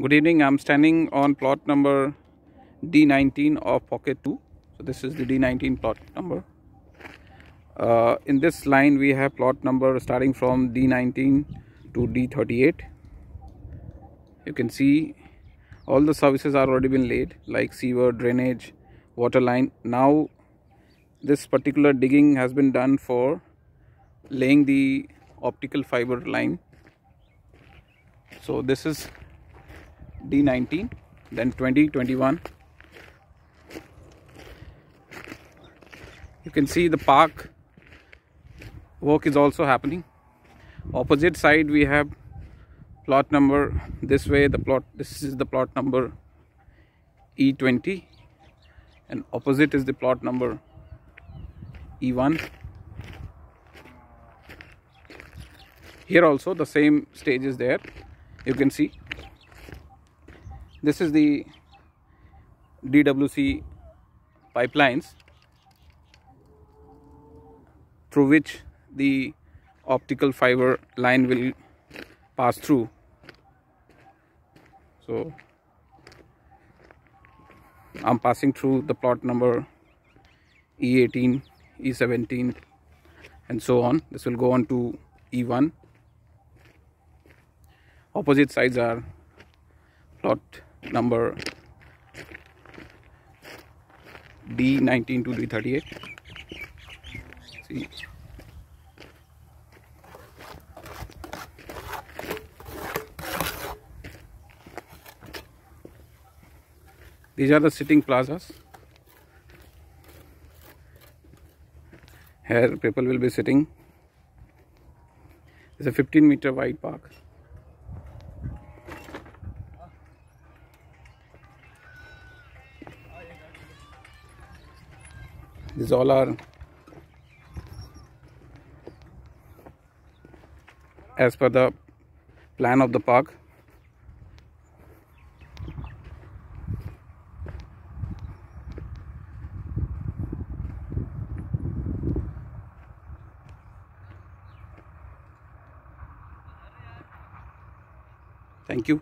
Good evening. I'm standing on plot number D19 of pocket 2. So this is the D19 plot number. Uh, in this line we have plot number starting from D19 to D38. You can see all the services are already been laid like sewer, drainage, water line. Now this particular digging has been done for laying the optical fiber line. So this is D19 then 20 21 you can see the park work is also happening. Opposite side we have plot number this way the plot this is the plot number E20 and opposite is the plot number E1 here also the same stage is there. You can see this is the DWC pipelines through which the optical fiber line will pass through. So I'm passing through the plot number E18 E17 and so on. This will go on to E1 opposite sides are plot number D19 to D38 see? These are the sitting plazas. Here people will be sitting. It's a 15 meter wide park these all are as per the plan of the park. Thank you